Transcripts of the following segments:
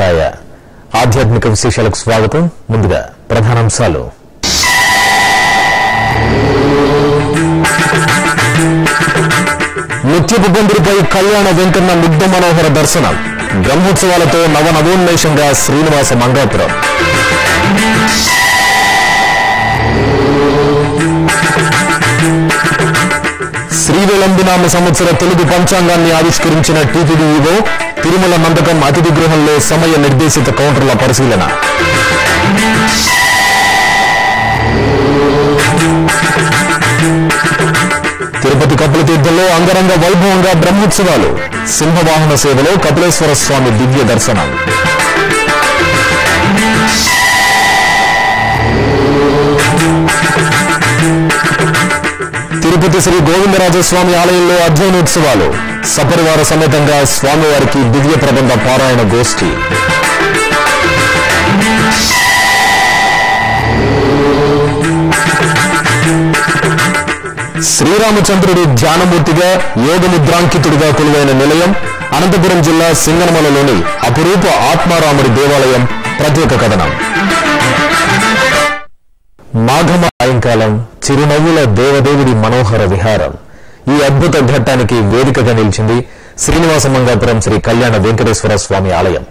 వెంకటేశాయ ఆధ్యాత్మిక విశేషాలకు స్వాగతం. ముందుగా ప్రధానాంశాలు. ముత్యపు బందిరిపై కళ్యాణ వెంకన్న ముగ్ధ మనోహర దర్శనం. బ్రహ్మోత్సవాలతో నవనవోన్మేషంగా శ్రీనివాస మంగాపురం. శ్రీవేలంబినామ సంవత్సర తెలుగు పంచాంగాన్ని ఆవిష్కరించిన టీటీడీ తిరుమల మండపం అతిథి గృహంలో సమయ నిర్దేశిత కౌంటర్ల పరిశీలన. తిరుపతి కపుల తీర్థంలో అంగరంగ వైభవంగా బ్రహ్మోత్సవాలు. సింహవాహన సేవలో కపిలేశ్వర స్వామి దివ్య దర్శనం. తిరుపతి శ్రీ గోవిందరాజస్వామి ఆలయంలో అధ్యయనోత్సవాలు. సపరివార సమేతంగా స్వామివారికి దివ్య ప్రబంధ పారాయణ గోష్ఠి. శ్రీరామచంద్రుడు ధ్యానమూర్తిగా యోగముద్రాంకితుడిగా కొలువైన నిలయం అనంతపురం జిల్లా సింగనమలలోని అపురూప ఆత్మారాముడి దేవాలయం ప్రత్యేక కథనం. మాఘమ సాయంకాలం చిరునవ్వుల దేవదేవుడి మనోహర విహారం. ఈ అద్భుత ఘట్టానికి వేదికగా నిలిచింది శ్రీనివాస మంగాపురం శ్రీ కళ్యాణ వెంకటేశ్వర స్వామి ఆలయం.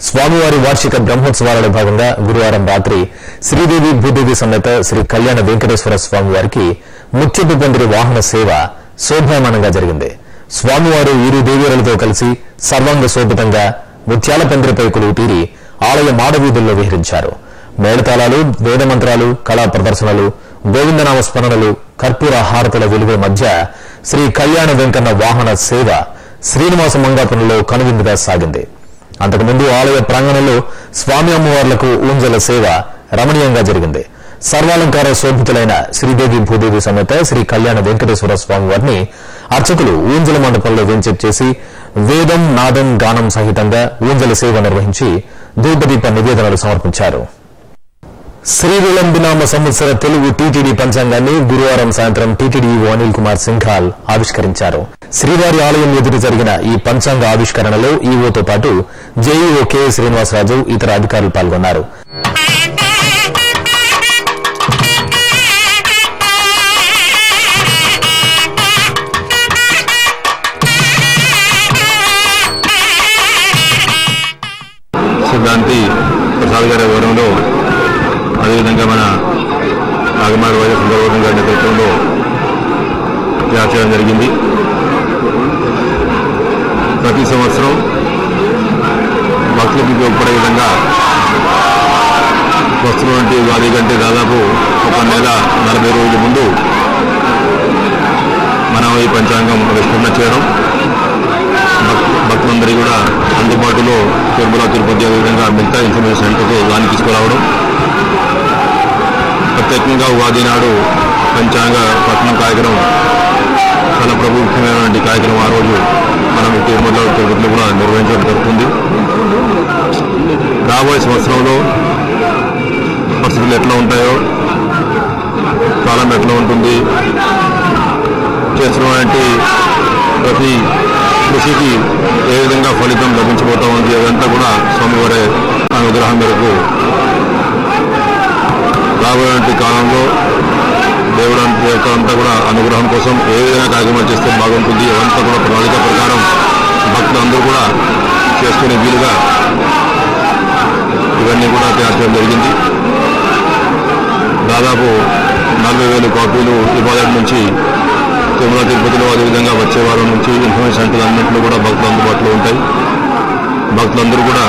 స్వామివారి వార్షిక బ్రహ్మోత్సవాలలో భాగంగా గురువారం రాత్రి శ్రీదేవి భూదేవి సమేత శ్రీ కళ్యాణ వెంకటేశ్వర స్వామి వారికి ముత్యపు వాహన సేవ శోభాయమానంగా జరిగింది. స్వామివారు ఇరు దేవీరులతో కలిసి సర్వాంగ శోభితంగా ముత్యాల పందిరిపై కొలువు తీరి ఆలయ మాడవీధుల్లో విహరించారు. మేళతాళాలు వేదమంత్రాలు కళా ప్రదర్శనలు గోవిందనామ స్మరణలు కర్పూర హారతుల వెలుగు మధ్య శ్రీ కళ్యాణ వెంకన్న వాహన సేవ శ్రీనివాస మంగాపురంలో కనువిందుగా సాగింది. అంతకుముందు ఆలయ ప్రాంగణంలో స్వామి అమ్మవార్లకు ఊంజల సేవ రమణీయంగా జరిగింది. సర్వాలంకార శోభితులైన శ్రీదేవి భూదేవి సమేత శ్రీ కళ్యాణ వెంకటేశ్వర స్వామి వారిని అర్చకులు ఊంజల మండపంలో వెంచేట్ చేసి వేదం నాదం గానం సహితంగా ఊంజల సేవ నిర్వహించి ధూపదీప నివేదనలు సమర్పించారు. శ్రీ విలంబినామ సంవత్సర తెలుగు టీటీడీ పంచాంగాన్ని గురువారం సాయంత్రం టీటీడీ అనిల్ కుమార్ సింఘాల్ ఆవిష్కరించారు. శ్రీవారి ఆలయం ఎదుట జరిగిన ఈ పంచాంగ ఆవిష్కరణలో ఈవోతో పాటు జేఈఓ కె శ్రీనివాసరాజు ఇతర అధికారులు పాల్గొన్నారు. నాగమాడ వైద్య సుందరవర్ధన్ గారి నేతృత్వంలో తయారు చేయడం జరిగింది. ప్రతి సంవత్సరం భక్తులకు ఉపయోగపడే విధంగా వస్తున్నటువంటి వారి కంటే దాదాపు ఒక నెల నలభై రోజుల ముందు మనం ఈ పంచాంగం విస్తరణ చేయడం భక్తులందరికీ కూడా అందుబాటులో తిరుమల తిరుపతి అదేవిధంగా మిగతా ఇన్ఫర్మేషన్ సెంటర్కు దాన్ని తీసుకురావడం ప్రత్యేకంగా ఉగాది నాడు పంచాంగ పట్టణం కార్యక్రమం చాలా ప్రభుత్వమైనటువంటి కార్యక్రమం ఆ రోజు మనం తిరుమలలో తిరుపతిలో కూడా నిర్వహించడం జరుగుతుంది. రాబోయే సంవత్సరంలో పరిస్థితులు ఎట్లా ఉంటాయో కాలం ఎట్లా ఉంటుంది చేస్తున్నటువంటి ప్రతి కృషికి ఏ విధంగా ఫలితం లభించబోతా ఉంది అదంతా కూడా స్వామివారి అనుగ్రహం మేరకు రాబోయే కాలంలో దేవుడు అంతా కూడా అనుగ్రహం కోసం ఏ విధంగా కార్యక్రమాలు చేస్తే బాగుంటుంది అదంతా కూడా ప్రణాళిక ప్రకారం భక్తులందరూ కూడా చేసుకునే వీలుగా ఇవన్నీ కూడా తయారు జరిగింది. దాదాపు నలభై వేలు కాపీలు ఇవాళ నుంచి తిరుమల తిరుపతిలో అదేవిధంగా వచ్చే వారం నుంచి ఇన్ఫర్మేషన్ సెంటర్ అన్నింటిలో కూడా భక్తులు అందుబాటులో ఉంటాయి. భక్తులందరూ కూడా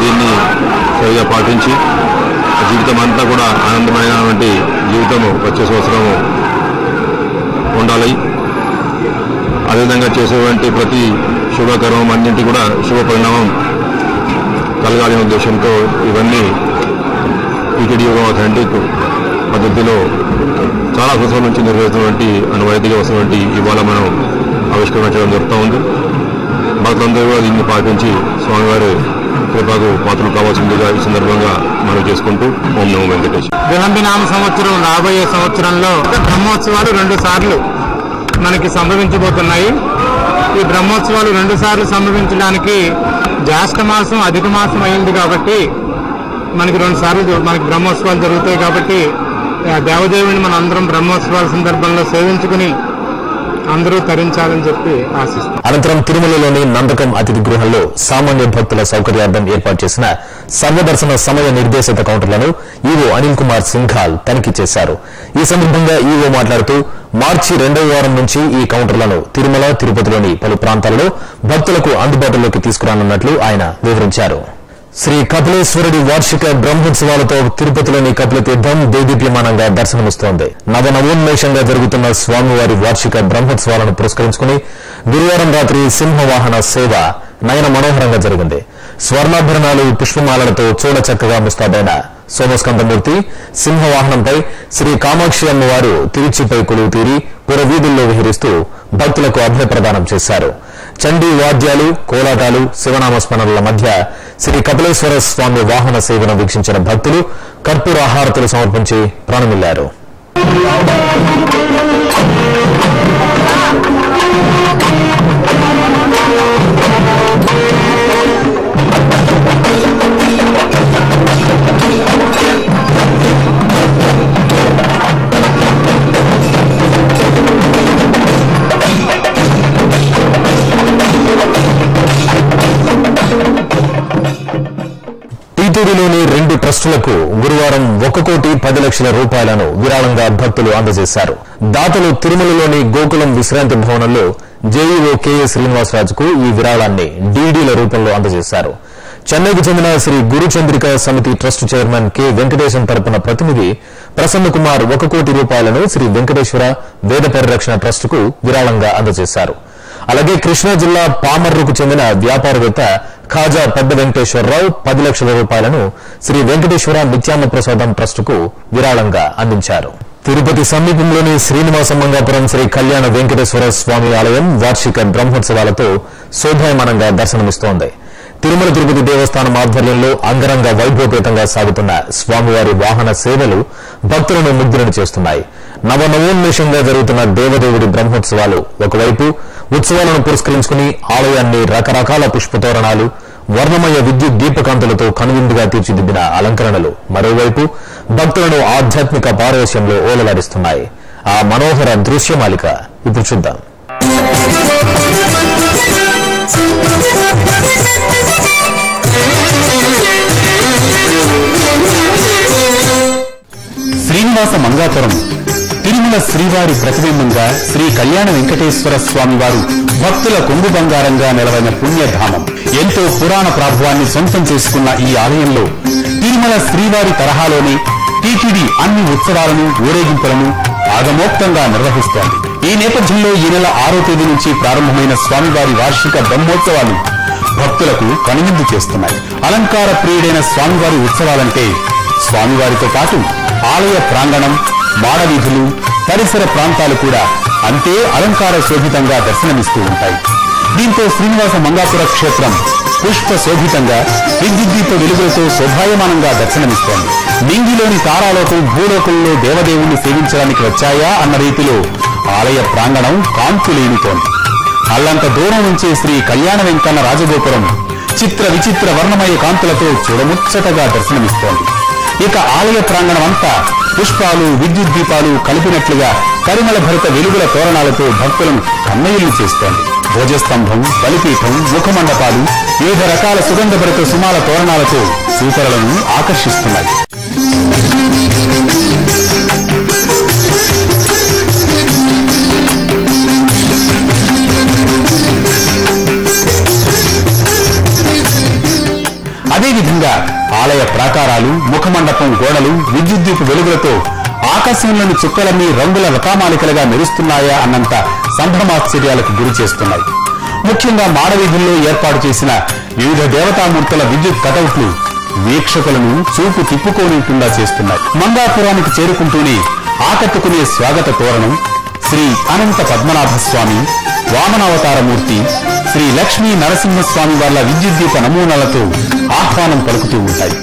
దీన్ని సరిగా పాటించి జీవితం అంతా కూడా ఆనందమైనటువంటి జీవితము వచ్చే సంవత్సరము ఉండాలి. అదేవిధంగా చేసేటువంటి ప్రతి శుభకర్మం అన్నింటి కూడా శుభ పరిణామం కలగాలనే ఉద్దేశంతో ఇవన్నీ టీటీడీ యోగం అథెంటిక్ పద్ధతిలో చాలా సంవత్సరాల నుంచి నిర్వహిస్తున్నటువంటి అనువైతిగా వస్తున్నటువంటి ఇవాళ మనం ఆవిష్కరణ చేయడం జరుగుతూ ఉంది. భక్తులందరూ కూడా దీన్ని పాటించి స్వామివారి కృపకు పాత్రలు కావాల్సిందిగా ఈ సందర్భంగా మనం చేసుకుంటూ ఓం నమో వెంకటేష్ విలంబినామ సంవత్సరం రాబోయే సంవత్సరంలో బ్రహ్మోత్సవాలు రెండు సార్లు మనకి సంభవించబోతున్నాయి. ఈ బ్రహ్మోత్సవాలు రెండు సార్లు సంభవించడానికి జ్యేష్ఠ మాసం అధిక మాసం అయింది కాబట్టి మనకి రెండు సార్లు మనకి బ్రహ్మోత్సవాలు జరుగుతాయి కాబట్టి దేవదేవుని మన అందరం బ్రహ్మోత్సవాల సందర్భంలో సేవించుకుని అందరూ తరించాలని చెప్పి ఆశిస్తాం అనంతరం తిరుమలలోని నందకం అతిథి గృహంలో సామాన్య భక్తుల సౌకర్యార్థం ఏర్పాటు చేసిన సర్వదర్శన సమయ నిర్దేశిత కౌంటర్లను ఈవో అనిల్ కుమార్ సింఘాల్ తనిఖీ చేశారు. ఈ సందర్భంగా ఈవో మాట్లాడుతూ మార్చి రెండవ వారం నుంచి ఈ కౌంటర్లను తిరుమల తిరుపతిలోని పలు ప్రాంతాల్లో భక్తులకు అందుబాటులోకి తీసుకురానున్నట్లు ఆయన వివరించారు. శ్రీ కపిలేశ్వరుడి వార్షిక బ్రహ్మోత్సవాలతో తిరుపతిలోని కపిలతీర్థం దేదీప్యమానంగా దర్శనమిస్తోంది. నవనవోన్మేషంగా జరుగుతున్న స్వామివారి వార్షిక బ్రహ్మోత్సవాలను పురస్కరించుకుని గురువారం రాత్రి సింహవాహన సేవ నయన మనోహరంగా జరిగింది. స్వర్ణాభరణాలు పుష్పమాలలతో చూడ చక్కగా ముస్తాబైన సోమస్కందమూర్తి సింహవాహనంపై శ్రీ కామాక్షి అమ్మవారు తిరుచిపై కొలువు తీరి పురవీధుల్లో విహరిస్తూ భక్తులకు అభయప్రదానం చేశారు. చండీ వాద్యాలు కోలాటాలు శివనామస్మరణల మధ్య శ్రీ కపిలేశ్వర స్వామి వాహన సేవను వీక్షించిన భక్తులు కర్పూర హారతులు సమర్పించి ప్రాణమిల్లారు. టీటీడీలోని ట్రస్టులకు గురువారం ఒక కోటి పది లక్షల రూపాయలను విరాళంగా భక్తులు అందజేశారు. దాతలు తిరుమలలోని గోకులం విశ్రాంతి భవనంలో జేఈఓ కెఏ శ్రీనివాసరాజుకు ఈ విరాళాన్ని డీడీల రూపంలో అందజేశారు. చెన్నైకు చెందిన శ్రీ గురుచంద్రిక సమితి ట్రస్ట్ చైర్మన్ కె వెంకటేశం తరపున ప్రతినిధి ప్రసన్న కుమార్ ఒక కోటి రూపాయలను శ్రీ వెంకటేశ్వర వేద పరిరక్షణ ట్రస్టుకు విరాళంగా అందజేశారు. అలాగే కృష్ణా జిల్లా పామర్రుకు చెందిన వ్యాపారవేత్త ఖాజా పెద్ద వెంకటేశ్వరరావు పది లక్షల రూపాయలను శ్రీ వెంకటేశ్వర నిత్యాన్న ప్రసాదం ట్రస్టుకు విరాళంగా అందించారు. తిరుపతి సమీపంలోని శ్రీనివాస మంగాపురం శ్రీ కళ్యాణ వెంకటేశ్వర స్వామి ఆలయం వార్షిక బ్రహ్మోత్సవాలతో శోభాయమానంగా దర్శనమిస్తోంది. తిరుమల తిరుపతి దేవస్థానం ఆధ్వర్యంలో అంగరంగ వైభవపేతంగా సాగుతున్న స్వామివారి వాహన సేవలు భక్తులను ముగ్ధులను చేస్తున్నాయి. నవనవోన్మేషంగా జరుగుతున్న దేవదేవుడి బ్రహ్మోత్సవాలు ఒకవైపు ఉత్సవాలను పురస్కరించుకుని ఆలయాన్ని రకరకాల పుష్పతోరణాలు వర్ణమయ విద్యుత్ దీపకాంతులతో కనువిందుగా తీర్చిదిద్దిన అలంకరణలు మరోవైపు భక్తులను ఆధ్యాత్మిక పారవశ్యంలో ఓలలాడిస్తున్నాయి. ఆ మనోహర దృశ్యమాలిక ఇప్పుడు చూద్దాం. శ్రీనివాస మంగాపురం. తిరుమల శ్రీవారి ప్రతిబింబంగా శ్రీ కళ్యాణ వెంకటేశ్వర స్వామి వారు భక్తుల కొంగు బంగారంగా నిలవైన పుణ్యధామం. ఎంతో పురాణ ప్రాభవాన్ని సొంతం చేసుకున్న ఈ ఆలయంలో తిరుమల శ్రీవారి తరహాలోనే టీటీడీ అన్ని ఉత్సవాలను ఊరేగింపులను ఆగమోక్తంగా నిర్వహిస్తోంది. ఈ నేపథ్యంలో ఈ నెల ఆరో తేదీ నుంచి ప్రారంభమైన స్వామివారి వార్షిక బ్రహ్మోత్సవాలు భక్తులకు కనువిందు చేస్తున్నాయి. అలంకార ప్రియుడైన స్వామివారి ఉత్సవాలంటే స్వామివారితో పాటు ఆలయ ప్రాంగణం మాడవీధులు పరిసర ప్రాంతాలు కూడా అంతే అలంకార శోభితంగా దర్శనమిస్తూ ఉంటాయి. దీంతో శ్రీనివాస మంగాపుర క్షేత్రం పుష్ప శోభితంగా విద్యుద్దీప వెలుగులతో శోభాయమానంగా దర్శనమిస్తోంది. నింగిలోని తారాలోకం భూలోకంలో దేవదేవుణ్ణి సేవించడానికి వచ్చాయా అన్న రీతిలో ఆలయ ప్రాంగణం కాంతులేనుతోంది. అల్లంత దూరం నుంచే శ్రీ కళ్యాణ వెంకన్న రాజగోపురం చిత్ర విచిత్ర వర్ణమయ కాంతులతో చూడముచ్చటగా దర్శనమిస్తోంది. ఇక ఆలయ ప్రాంగణం అంతా పుష్పాలు విద్యుత్ దీపాలు కలిపినట్లుగా పరిమళ భరిత వెలుగుల తోరణాలతో భక్తులను కన్నయ్యలు చేస్తోంది. ధ్వజస్తంభం బలిపీఠం ముఖమండపాలు వివిధ రకాల సుగంధభరిత సుమాల తోరణాలతో సూపరలను ఆకర్షిస్తున్నాయి. అదేవిధంగా ఆలయ ప్రాకారాలు ముఖమండపం గోడలు విద్యుద్దీపు వెలుగులతో ఆకాశంలోని చుక్కలన్నీ రంగుల రకామాలికలుగా మెరుస్తున్నాయా అన్నంత సంభ్రమాశ్చర్యాలకు గురి చేస్తున్నాయి. ముఖ్యంగా మాడవీధుల్లో ఏర్పాటు చేసిన వివిధ దేవతామూర్తుల విద్యుత్ కటౌట్లు వీక్షకులను చూపు తిప్పుకోనికుండా చేస్తున్నాయి. మంగాపురానికి చేరుకుంటూనే ఆకట్టుకునే స్వాగత తోరణం శ్రీ అనంత పద్మనాభ స్వామి వామనావతారమూర్తి శ్రీ లక్ష్మీ నరసింహస్వామి వార్ల విద్యుద్దీప నమూనాలతో ఆహ్వానం పలుకుతూ ఉంటాయి.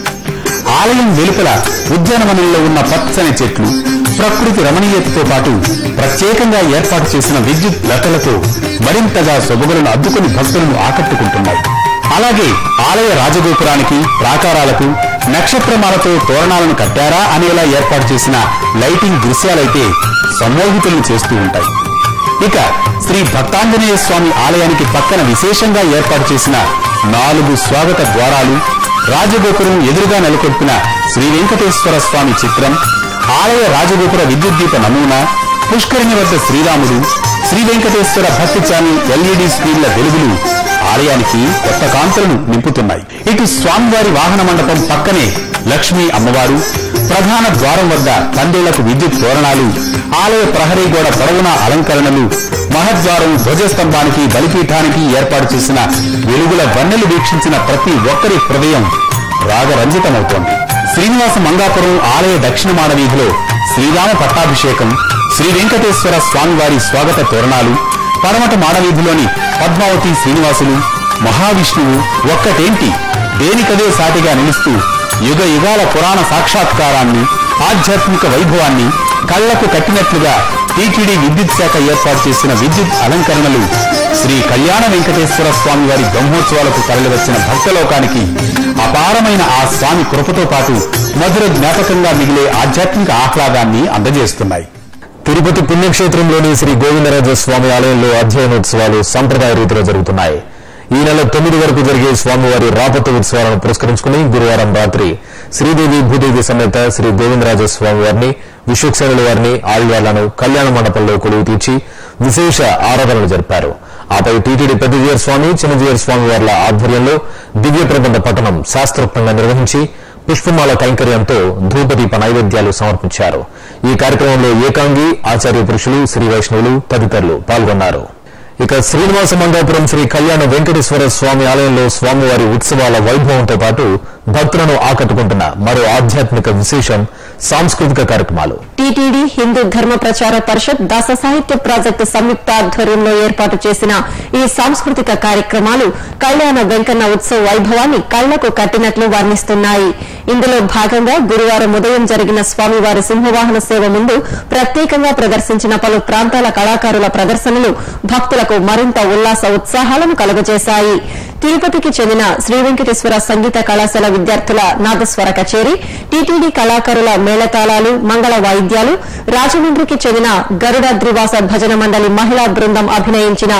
ఆలయం వెలుపల ఉద్యానవనంలో ఉన్న పచ్చని చెట్లు ప్రకృతి రమణీయతతో పాటు ప్రత్యేకంగా ఏర్పాటు చేసిన విద్యుత్ లతలతో మరింతగా సొబగులను అద్దుకుని భక్తులను ఆకట్టుకుంటున్నాయి. అలాగే ఆలయ రాజగోపురానికి ప్రాకారాలకు నక్షత్రమాలతో తోరణాలను కట్టారా అనేలా ఏర్పాటు చేసిన లైటింగ్ దృశ్యాలైతే సమ్మోహితులను చేస్తూ ఉంటాయి. ఇక శ్రీ భక్తాంజనేయ స్వామి ఆలయానికి పక్కన విశేషంగా ఏర్పాటు చేసిన నాలుగు స్వాగత ద్వారాలు రాజగోపురం ఎదురుగా నెలకొల్పిన శ్రీ వెంకటేశ్వర స్వామి చిత్రం ఆలయ రాజగోపుర విద్యుత్ దీప నమూనా పుష్కరిణి వద్ద శ్రీరాముడు శ్రీ వెంకటేశ్వర భక్తి ఛానల్ ఎల్ఈడి స్క్రీన్ల వెలుగులు ఆలయానికి కొత్త కాంతులను నింపుతున్నాయి. ఇటు స్వామివారి వాహన మండపం పక్కనే లక్ష్మీ అమ్మవారు ప్రధాన ద్వారం వద్ద పందేళ్ళకు విద్యుత్ తోరణాలు ఆలయ ప్రహరీ గోడ పొడవున అలంకరణలు మహద్వారం ధ్వజస్తంభానికి బలిపీఠానికి ఏర్పాటు చేసిన వెలుగుల వన్నెలు వీక్షించిన ప్రతి ఒక్కరి హృదయం రాగరంజితమవుతోంది. శ్రీనివాస మంగాపురం ఆలయ దక్షిణ మానవీధిలో శ్రీరామ పట్టాభిషేకం శ్రీ వెంకటేశ్వర స్వామివారి స్వాగత తోరణాలు పడమట మాడవీధిలోని పద్మావతి శ్రీనివాసులు మహావిష్ణువు ఒక్కటేంటి? దేనికదే సాటిగా నిలుస్తూ యుగ యుగాల పురాణ సాక్షాత్కారాన్ని ఆధ్యాత్మిక వైభవాన్ని కళ్ళకు కట్టినట్లుగా టీటీడీ విద్యుత్ శాఖ ఏర్పాటు చేసిన విద్యుత్ అలంకరణలు శ్రీ కళ్యాణ వెంకటేశ్వర స్వామి వారి బ్రహ్మోత్సవాలకు తరలివచ్చిన భక్తలోకానికి అపారమైన ఆ స్వామి కృపతో పాటు మధుర జ్ఞాపకంగా మిగిలే ఆధ్యాత్మిక ఆహ్లాదాన్ని అందజేస్తున్నాయి. తిరుపతి పుణ్యక్షేత్రంలోని శ్రీ గోవిందరాజ స్వామి ఆలయంలో అధ్యయనోత్సవాలు సంప్రదాయ రీతిలో జరుగుతున్నాయి. ఈ నెల తొమ్మిది వరకు జరిగే స్వామివారి రాపత ఉత్సవాలను పురస్కరించుకుని గురువారం రాత్రి శ్రీదేవి భూదేవి సమేత శ్రీ గోవిందరాజ స్వామివారిని విశ్వక్సేనుల వారిని ఆళ్యాలను కళ్యాణ మండపంలో కొలువు తీర్చి విశేష ఆరాధనలు జరిపారు. ఆపై టీటీడీ పెద్దజీయర్ స్వామి చిన్నజీయర్ స్వామి వార్ల ఆధ్వర్యంలో దివ్య ప్రబంధ పఠనం శాస్త్రోక్తంగా నిర్వహించి పుష్పమాల కైంకర్యంతో ధూపదీప నైవేద్యాలు సమర్పించారు. ఈ కార్యక్రమంలో ఏకాంగి ఆచార్య పురుషులు శ్రీ వైష్ణవులు తదితరులు పాల్గొన్నారు. ఇక శ్రీనివాస మంగాపురం శ్రీ కళ్యాణ వెంకటేశ్వర స్వామి ఆలయంలో స్వామివారి ఉత్సవాల వైభవంతో పాటు భక్తులను ఆకట్టుకుంటున్న మరో ఆధ్యాత్మిక విశేషం సాంస్కృతిక కార్యక్రమాలు. టీటీడీ హిందూ ధర్మ ప్రచార పరిషత్ దాస సాహిత్య ప్రాజెక్టు సంయుక్త ఆధ్వర్యంలో ఏర్పాటు చేసిన ఈ సాంస్కృతిక కార్యక్రమాలు కళ్యాణ వెంకన్న ఉత్సవ వైభవాన్ని కళ్ళకు కట్టినట్లు వర్ణిస్తున్నాయి. ఇందులో భాగంగా గురువారం ఉదయం జరిగిన స్వామివారి సింహవాహన సేవ ముందు ప్రత్యేకంగా ప్రదర్శించిన పలు ప్రాంతాల కళాకారుల ప్రదర్శనలు భక్తులకు మరింత ఉల్లాస ఉత్సాహాలను కలుగజేశాయి. తిరుపతికి చెందిన శ్రీ వెంకటేశ్వర సంగీత కళాశాల విద్యార్థుల నాదస్వర కచేరీ టీటీడీ కళాకారుల మేళతాళాలు మంగళ వాయిద్యాలు రాజమండ్రికి చెందిన గరుడ ద్రివాస భజన మండలి మహిళా బృందం అభినయించిన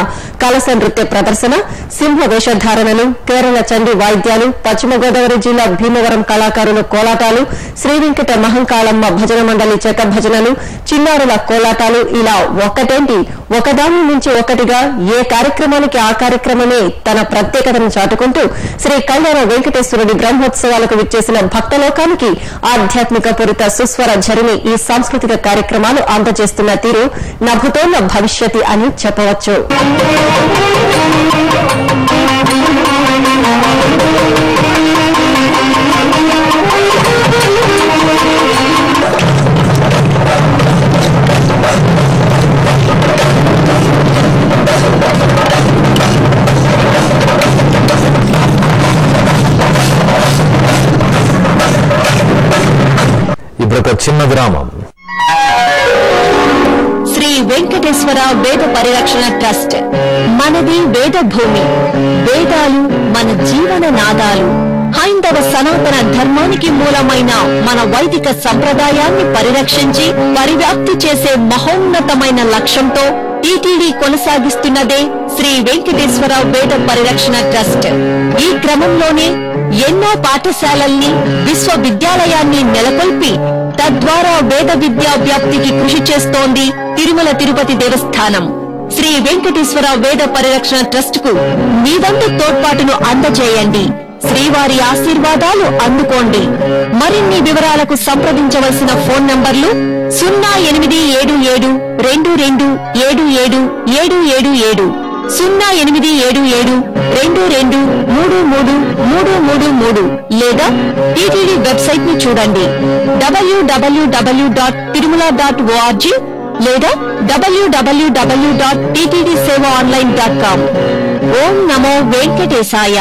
కలస నృత్య ప్రదర్శన సింహ వేషధారణలు కేరళ చండి వాయిద్యాలు పశ్చిమ గోదావరి జిల్లా భీమవరం కళాకారుల కోలాటాలు శ్రీ వెంకట మహంకాళమ్మ భజన మండలి చెక్క భజనలు చిన్నారుల కోలాటాలు ఇలా ఒక్కటేంటి ఒకదాని నుంచి ఒకటిగా ఏ కార్యక్రమానికి ఆ కార్యక్రమమే తన ప్రత్యేక ప్రత్యేకతను చాటుకుంటూ శ్రీ కళ్యాణ వెంకటేశ్వరుడి బ్రహ్మోత్సవాలకు విచ్చేసిన భక్తలోకానికి ఆధ్యాత్మిక పూరిత సుస్వర జరిని ఈ సాంస్కృతిక కార్యక్రమాలు అందజేస్తున్న తీరు నభుతోన్న భవిష్యత్ అని చెప్పవచ్చు. చిన్న విరామం శ్రీ వెంకటేశ్వర వేద పరిరక్షణ ట్రస్ట్. మనది వేద భూమి వేదాలు మన జీవన నాదాలు. హైందవ సనాతన ధర్మానికి మూలమైన మన వైదిక సంప్రదాయాన్ని పరిరక్షించి పరివ్యాప్తి చేసే మహోన్నతమైన లక్ష్యంతో టీటీడీ కొనసాగిస్తున్నదే శ్రీ వెంకటేశ్వర వేద పరిరక్షణ ట్రస్ట్. ఈ క్రమంలోనే ఎన్నో పాఠశాలల్ని విశ్వవిద్యాలయాన్ని నెలకొల్పి తద్వారా వేద విద్యా వ్యాప్తికి కృషి చేస్తోంది తిరుమల తిరుపతి దేవస్థానం. శ్రీ వెంకటేశ్వర వేద పరిరక్షణ ట్రస్ట్కు మీ వంతు తోడ్పాటును అందజేయండి. శ్రీవారి ఆశీర్వాదాలు అందుకోండి. మరిన్ని వివరాలకు సంప్రదించవలసిన ఫోన్ నంబర్లు సున్నా ఎనిమిది ఏడు ఏడు రెండు రెండు ఏడు ఏడు ఏడు ఏడు ఏడు. సున్నా ఎనిమిది ఏడు ఏడు రెండు రెండు మూడు మూడు మూడు మూడు మూడు లేదా టీటీడీ వెబ్సైట్ని చూడండి. డబ్ల్యూడబ్ల్యూడబ్ల్యూ డాట్ తిరుమల డాట్ ఓఆర్జీ లేదా డబ్ల్యూడబ్ల్యూడబ్ల్యూ dot TTD seva online dot com ఓం నమో వెంకటేశాయ.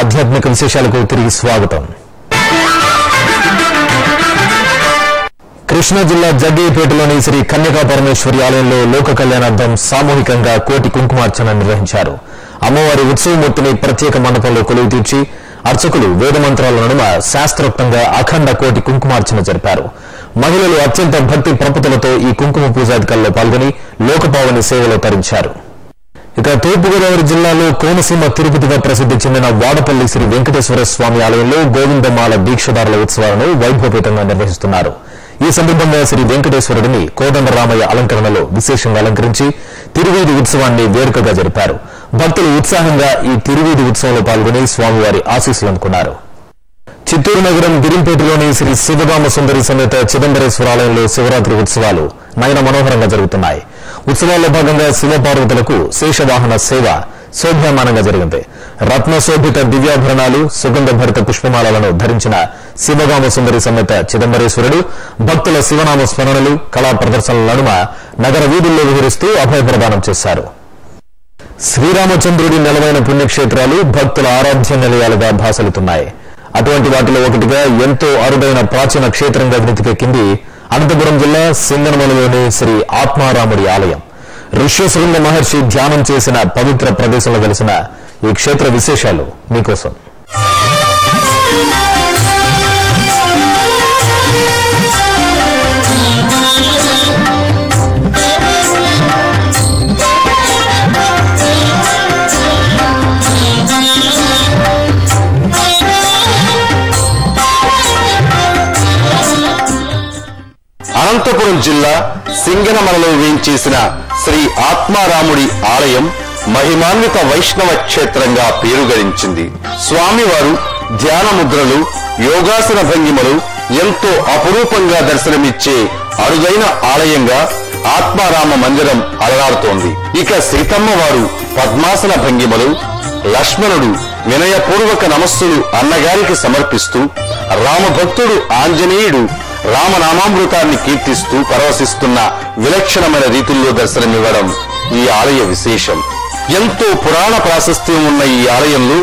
ఆధ్యాత్మిక విశేషాలకు తిరిగి స్వాగతం. కృష్ణా జిల్లా జగ్గయ్యపేటలోని శ్రీ కన్యకా పరమేశ్వరి ఆలయంలో లోక కళ్యాణార్థం సామూహికంగా కోటి కుంకుమార్చన నిర్వహించారు. అమ్మవారి ఉత్సవమూర్తిని ప్రత్యేక మండపంలో కొలువు తీర్చి అర్చకులు వేదమంత్రాల నడుమ శాస్త్రోక్తంగా అఖండ కోటి కుంకుమార్చన జరిపారు. మహిళలు అత్యంత భక్తి ప్రపతులతో ఈ కుంకుమ పూజాధికారుల్లో పాల్గొని లోకపావని సేవలో తరించారు. ఇక తూర్పుగోదావరి జిల్లాలో కోనసీమ తిరుపతిగా ప్రసిద్ధి చెందిన వాడపల్లి శ్రీ వెంకటేశ్వర స్వామి ఆలయంలో గోవిందమాల దీక్షదారుల ఉత్సవాలను వైభవపేతంగా నిర్వహిస్తున్నారు. ఈ సందర్భంగా శ్రీ వెంకటేశ్వరుడిని కోదండరామయ్య అలంకరణలో విశేషంగా అలంకరించి తిరువీధి ఉత్సవాన్ని వేడుకగా జరిపారు. భక్తులు ఉత్సాహంగా ఈ తిరువీధి ఉత్సవంలో పాల్గొని స్వామివారి ఆశీస్సులు అందుకున్నారు. చిత్తూరు నగరం గిరింపేటలోని శ్రీ శివగామ సుందరి సమేత చిదంబరేశ్వర ఆలయంలో శివరాత్రి ఉత్సవాలు నయన మనోహరంగా జరుగుతున్నాయి. ఉత్సవాల్లో భాగంగా శివపార్వతులకు శేషవాహన సేవ శోభ్యమానంగా జరిగింది. రత్నశోభిత దివ్యాభరణాలు సుగంధ భరిత పుష్పమాలను ధరించిన శివగామ సుందరి సమేత చిదంబరేశ్వరుడు భక్తుల శివనామ స్మరణలు కళా ప్రదర్శనల నడుమ నగర వీధుల్లో విహరిస్తూ అభయ ప్రదానం చేశారు. శ్రీరామచంద్రుడి నెలవైన పుణ్యక్షేత్రాలు భక్తుల ఆరాధ్య నిలయాలుగా భాసలుతున్నాయి. అటువంటి వాటిలో ఒకటిగా ఎంతో అరుదైన ప్రాచీన క్షేత్రంగా వెతికెక్కింది అనంతపురం జిల్లా సింగనమలలోని శ్రీ ఆత్మారాముడి ఆలయం. ఋష్యశృంగ మహర్షి ధ్యానం చేసిన పవిత్ర ప్రదేశంలో వెలిసిన ఈ క్షేత్ర విశేషాలు మీకోసం. అనంతపురం జిల్లా సింగనమలలో వేయించేసిన శ్రీ ఆత్మారాముడి ఆలయం మహిమాన్విత వైష్ణవ క్షేత్రంగా పేరుగడించింది స్వామివారు ధ్యాన ముద్రలు యోగాసన భంగిమలు ఎంతో అపురూపంగా దర్శనమిచ్చే అరుదైన ఆలయంగా ఆత్మారామ మందిరం అలరాడుతోంది ఇక సీతమ్మ వారు పద్మాసన భంగిమలు లక్ష్మణుడు వినయపూర్వక నమస్సులు అన్నగారికి సమర్పిస్తూ రామభక్తుడు ఆంజనేయుడు రామనామామృతాన్ని కీర్తిస్తూ పరవశిస్తున్న విలక్షణమైన రీతుల్లో దర్శనమివ్వడం ఈ ఆలయ విశేషం. ఎంతో పురాణ ప్రాశస్త్యం ఉన్న ఈ ఆలయంలో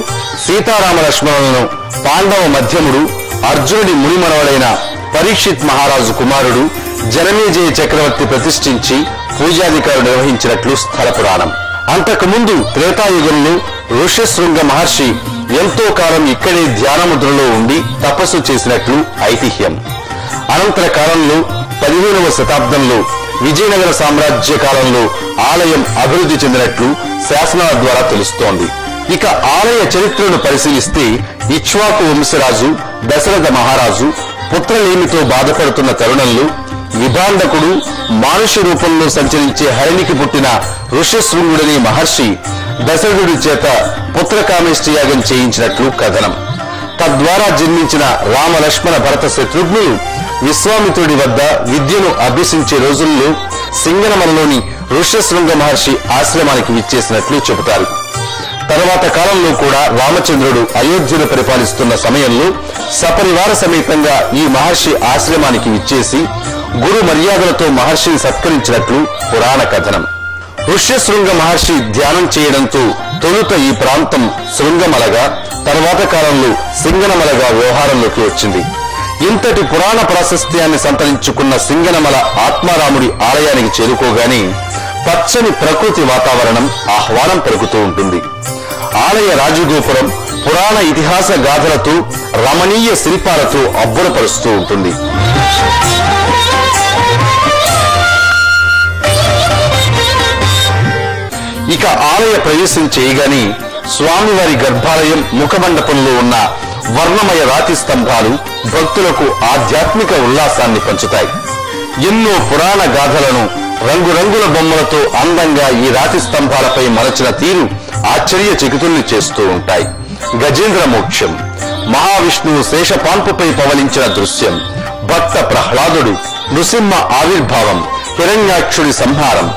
సీతారామ లక్ష్మణులను పాండవ మధ్యముడు అర్జునుడి మునిమనవడైన పరీక్షిత్ మహారాజు కుమారుడు జనమేజయ చక్రవర్తి ప్రతిష్ఠించి పూజాధికారులు నిర్వహించినట్లు స్థల పురాణం. అంతకుముందు త్రేతాయుగంలో ఋషశృంగ మహర్షి ఎంతో కాలం ఇక్కడే ధ్యానముద్రలో ఉండి తపస్సు చేసినట్లు ఐతిహ్యం. అనంతర కాలంలో పదిహేనవ శతాబ్దంలో విజయనగర సామ్రాజ్య కాలంలో ఆలయం అభివృద్ధి చెందినట్లు శాసనాల ద్వారా తెలుస్తోంది. ఇక ఆలయ చరిత్రను పరిశీలిస్తే ఇక్ష్వాకు వంశరాజు దశరథ మహారాజు పుత్రలేమితో బాధపడుతున్న తరుణంలో విభాండకుడు మానుష రూపంలో సంచరించే హరిణికి పుట్టిన ఋష్యశృంగుడనే మహర్షి దశరథుడి చేత పుత్రకామేష్టి యాగం చేయించినట్లు కథనం. తద్వారా జన్మించిన రామ లక్ష్మణ భరత శత్రుఘ్నులు విశ్వామిత్రుడి వద్ద విద్యను అభ్యసించే రోజుల్లో సింగనమలలోని ఋష్యశృంగ మహర్షి ఆశ్రమానికి విచ్చేసినట్లు చెబుతారు. తర్వాత కాలంలో కూడా రామచంద్రుడు అయోధ్యను పరిపాలిస్తున్న సమయంలో సపరివార సమేతంగా ఈ మహర్షి ఆశ్రమానికి విచ్చేసి గురు మర్యాదలతో మహర్షిని సత్కరించినట్లు పురాణ కథనం. ఋష్యశృంగ మహర్షి ధ్యానం చేయడంతో తొలుత ఈ ప్రాంతం శృంగమలగా తర్వాత కాలంలో సింగనమలగా వ్యవహారంలోకి వచ్చింది. ఇంతటి పురాణ ప్రాశస్త్యాన్ని సంతరించుకున్న సింగనమల ఆత్మారాముడి ఆలయానికి చేరుకోగానే పచ్చని ప్రకృతి వాతావరణం ఆహ్వానం పలుకుతూ ఉంటుంది. ఆలయ రాజగోపురం పురాణ ఇతిహాస గాథలతో రమణీయ శిల్పాలతో అబ్బురపరుస్తూ ఉంటుంది. ఇక ఆలయ ప్రవేశం చేయగానే స్వామివారి గర్భాలయం ముఖమండపంలో ఉన్న వర్ణమయ రాతి స్తంభాలు భక్తులకు ఆధ్యాత్మిక ఉల్లాసాన్ని పంచుతాయి. ఎన్నో పురాణ గాథలను రంగురంగుల బొమ్మలతో అందంగా ఈ రాతి స్తంభాలపై మలచిన తీరు ఆశ్చర్య చికితుల్ని చేస్తూ ఉంటాయి. గజేంద్ర మోక్షం మహావిష్ణువు శేషపాంపుపై పవలించిన దృశ్యం భక్త ప్రహ్లాదుడు నృసింహ ఆవిర్భావం హిరణ్యాక్షుడి సంహారం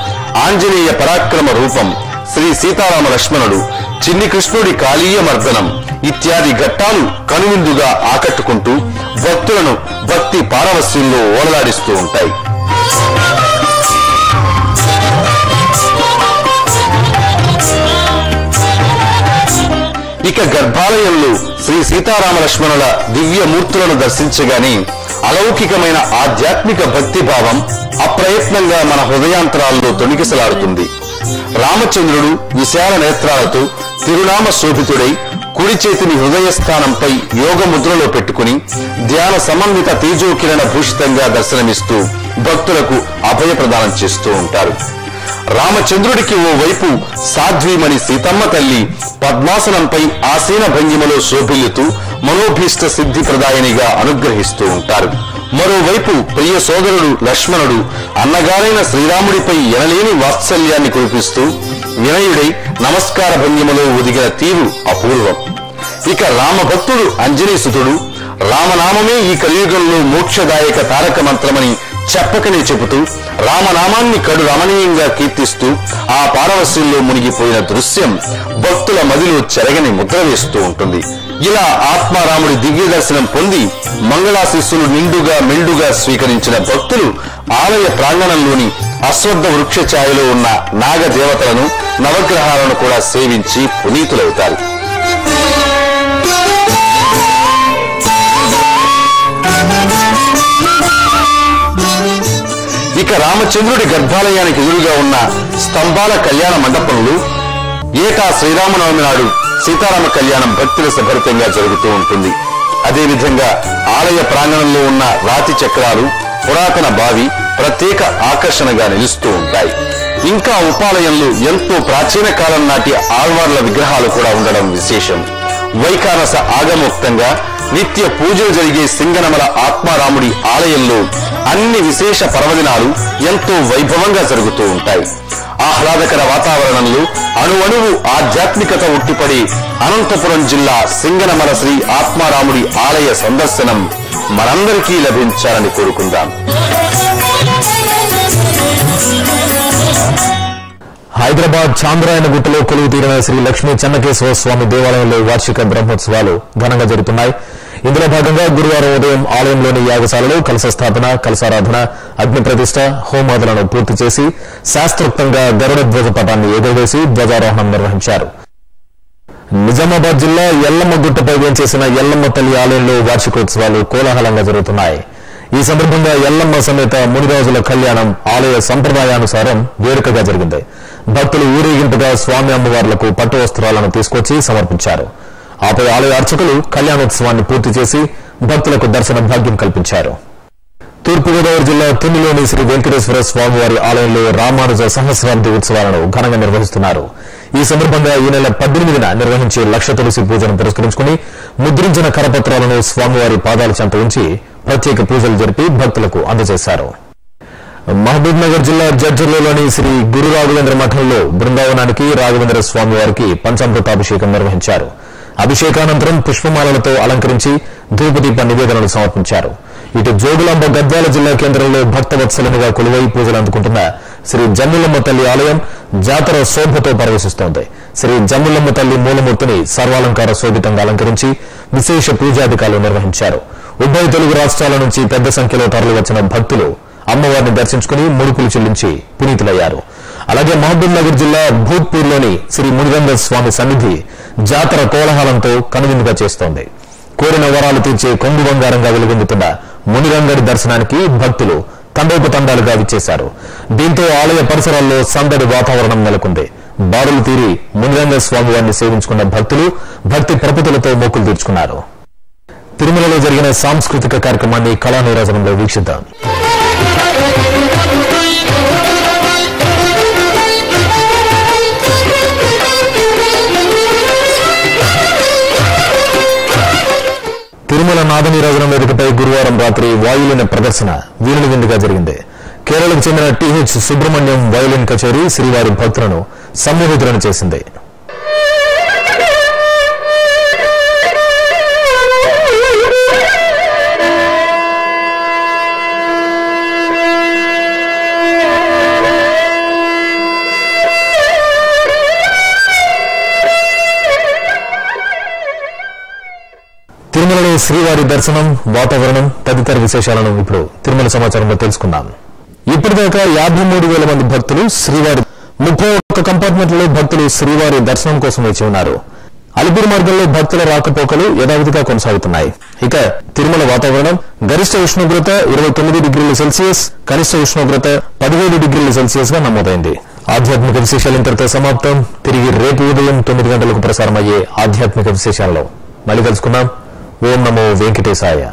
ఆంజనేయ పరాక్రమ రూపం శ్రీ సీతారామ లక్ష్మణుడు చిన్ని కృష్ణుడి కాళీయ మర్దనం ఇత్యాది ఘట్టాలు కనువిందుగా ఆకట్టుకుంటూ భక్తులను భక్తి పారవస్యంలో ఓలలాడిస్తూ ఉంటాయి. ఇక గర్భాలయంలో శ్రీ సీతారామ లక్ష్మణుల దర్శించగానే అలౌకికమైన ఆధ్యాత్మిక భక్తి భావం అప్రయత్నంగా మన హృదయాంతరాల్లో తొణికిసలాడుతుంది. రామచంద్రుడు విశాల నేత్రాలతో తిరునామ శోభితుడై కుడి చేతిని హృదయస్థానంపై యోగ ముద్రలో పెట్టుకుని ధ్యాన సమన్విత తేజోకిరణ భూషితంగా దర్శనమిస్తూ భక్తులకు అభయ ప్రదానం చేస్తూ ఉంటారు. రామచంద్రుడికి ఓ వైపు సాధ్వీమణి సీతమ్మ తల్లి పద్మాసనంపై ఆసీన భంగిమలో శోభిల్లుతూ మనోభీష్ట సిద్ధి ప్రదాయనిగా అనుగ్రహిస్తూ ఉంటారు. మరోవైపు ప్రియ సోదరుడు లక్ష్మణుడు అన్నగారైన శ్రీరాముడిపై ఎనలేని వాత్సల్యాన్ని కురిపిస్తూ వినయుడై నమస్కార భంగిమలో ఒదిగిన తీరు అపూర్వం. ఇక రామభక్తుడు అంజనీసుతుడు రామనామమే ఈ కలియుగంలో మోక్షదాయక తారక మంత్రమని చెప్పకనే చెబుతూ రామనామాన్ని కడు రమణీయంగా కీర్తిస్తూ ఆ పారవస్యంలో మునిగిపోయిన దృశ్యం భక్తుల మదిలో చెరగని ముద్ర వేస్తూ ఉంటుంది. ఇలా ఆత్మారాముడి దివ్య దర్శనం పొంది మంగళాశిస్సులు నిండుగా మెండుగా స్వీకరించిన భక్తులు ఆలయ ప్రాంగణంలోని అశ్వద్ధ వృక్ష ఛాయలో ఉన్న నాగ దేవతలను నవగ్రహాలను కూడా సేవించి పునీతులవుతారు. ఇక రామచంద్రుడి గర్భాలయానికి ఎదురుగా ఉన్న స్తంభాల కళ్యాణ మండపంలో ఏటా శ్రీరామనవమి నాడు సీతారామ కళ్యాణం భక్తుల సభరితంగా జరుగుతూ ఉంటుంది. అదేవిధంగా ఆలయ ప్రాంగణంలో ఉన్న రాతి చక్రాలు పురాతన బావి ప్రత్యేక ఆకర్షణగా నిలుస్తూ ఉంటాయి. ఇంకా ఉపాలయంలో ఎంతో ప్రాచీన కాలం నాటి ఆళ్వార్ల విగ్రహాలు కూడా ఉండడం విశేషం. వైకానస ఆగమోక్తంగా నిత్య పూజలు జరిగే సింగనమల ఆత్మారాముడి ఆలయంలో అన్ని విశేష పర్వదినాలు ఎంతో వైభవంగా జరుగుతూ ఉంటాయి. ఆహ్లాదకర వాతావరణంలో అణువణువు ఆధ్యాత్మికత ఉట్టిపడి అనంతపురం జిల్లా సింగనమల శ్రీ ఆత్మారాముడి ఆలయ సందర్శనం మనందరికీ లభించాలని కోరుకుందాం. హైదరాబాద్ చాంద్రాయణ గుట్టలో కొలువు తీరిన శ్రీ లక్ష్మీ చెన్నకేశ్వర స్వామి దేవాలయంలో వార్షిక బ్రహ్మోత్సవాలు ఘనంగా జరుగుతున్నాయి. ఇందులో భాగంగా గురువారం ఉదయం ఆలయంలోని యాగశాలలో కలశ స్థాపన కలశారాధన అగ్ని ప్రతిష్ట హోమాదులను పూర్తి చేసి శాస్త్రోక్తంగా గరుడ ధ్వజ పటాన్ని ఎగురవేసి ధ్వజారోహణం నిర్వహించారు. నిజామాబాద్ జిల్లా ఎల్లమ్మ గుట్టపై వేంచేసిన ఎల్లమ్మ తల్లి ఆలయంలో వార్షికోత్సవాలు కోలాహలంగా జరుగుతున్నాయి. ఈ సందర్భంగా ఎల్లమ్మ సమేత మునిరాజుల కళ్యాణం ఆలయ సంప్రదాయానుసారం వేడుకగా జరిగింది. భక్తులు ఊరేగింపుగా స్వామి అమ్మవార్లకు పట్టు వస్త్రాలను తీసుకొచ్చి సమర్పించారు. ఆపై ఆలయ అర్చకులు కళ్యాణోత్సవాన్ని పూర్తి చేసి భక్తులకు దర్శన భాగ్యం కల్పించారు. తూర్పుగోదావరి జిల్లా తునిలోని శ్రీ వెంకటేశ్వర స్వామివారి ఆలయంలో రామానుజ సహస్రాబ్ది ఉత్సవాలను ఘనంగా నిర్వహిస్తున్నారు. ఈ సందర్భంగా ఈ నెల పద్దెనిమిదిన నిర్వహించే లక్ష తులసి పూజను పురస్కరించుకుని ముద్రించిన కరపత్రాలను స్వామివారి పాదాల చెంత ఉంచి ప్రత్యేక పూజలు జరిపి భక్తులకు అందజేశారు. మహబూబ్ నగర్ జిల్లా జడ్జర్లలోని శ్రీ గురు రాఘవేంద్ర మఠంలో బృందావనానికి రాఘవేంద్ర స్వామివారికి పంచామృతాభిషేకం నిర్వహించారు. అభిషేకానంతరం పుష్పమాలలతో అలంకరించి ధూపదీప నివేదనలు సమర్పించారు. ఇటు జోగులాంబ గద్వాల జిల్లా కేంద్రంలో భక్తవత్సలముగా కొలువై పూజలు అందుకుంటున్న శ్రీ జమ్ములమ్మ తల్లి ఆలయం జాతర శోభతో పరవశిస్తోంది. శ్రీ జమ్ములమ్మ తల్లి మూలమూర్తిని సర్వాలంకార శోభితంగా అలంకరించి విశేష పూజాధికారులు నిర్వహించారు. ఉభయ తెలుగు రాష్ట్రాల నుంచి పెద్ద సంఖ్యలో తరలివచ్చిన భక్తులు అమ్మవారిని దర్శించుకుని ముడుపులు చెల్లించి పునీతులయ్యారు. అలాగే మహబూబ్ నగర్ జిల్లా భూత్పూర్లోని శ్రీ మునిగంధ స్వామి సన్నిధి జాతర కోలాహలంతో కనువిందుగా చేస్తోంది. కోరిన వరాలు తీర్చే కొంగు బంగారంగా వెలుగొందుతున్న మునిరంగడి దర్శనానికి భక్తులు తండోపు తండాలుగా విచ్చేశారు. దీంతో ఆలయ పరిసరాల్లో సందడి వాతావరణం నెలకొంది. బారులు తీరి మునిరంగ స్వామి వారిని సేవించుకున్న భక్తులు భక్తి ప్రపతులతో మొక్కులు తీర్చుకున్నారు. తిరుమలలో జరిగిన సాంస్కృతిక కార్యక్రమాన్ని కళా నీరాజనంలో వీక్షిద్దాం. తిరుమల నాదనీరాజనం వేదికపై గురువారం రాత్రి వాయులిన ప్రదర్శన వీరుని విందుగా జరిగింది. కేరళకు చెందిన టీహెచ్ సుబ్రహ్మణ్యం వయోలిన్ కచేరీ శ్రీవారి భక్తులను సమ్మోహితులను చేసింది. శ్రీవారి దర్శనం వాతావరణం తదితర విశేషాలను ఇప్పుడు తిరుమల సమాచారంలో తెలుసుకుందాం. ఇప్పటిదాకా యాభై మూడు వేల మంది భక్తులు శ్రీవారి ముప్పై ఒక్క కంపార్ట్మెంట్లలో భక్తులు శ్రీవారి దర్శనం కోసం వేచి ఉన్నారు. అలిపిరి మార్గంలో భక్తుల రాకపోకలు యథావిధిగా కొనసాగుతున్నాయి. ఇక తిరుమల వాతావరణం గరిష్ట ఉష్ణోగ్రత ఇరవై తొమ్మిది డిగ్రీల సెల్సియస్ కనిష్ట ఉష్ణోగ్రత పదిహేడు డిగ్రీల సెల్సియస్గా నమోదైంది. ఆధ్యాత్మిక విశేషాలు ఇంతటితో సమాప్తం. తిరిగి రేపు ఉదయం తొమ్మిది గంటలకు ప్రసారమయ్యే ఆధ్యాత్మిక విశేషాలలో మళ్ళీ కలుసుకుందాం. ఓం నమో వెంకటేశాయ.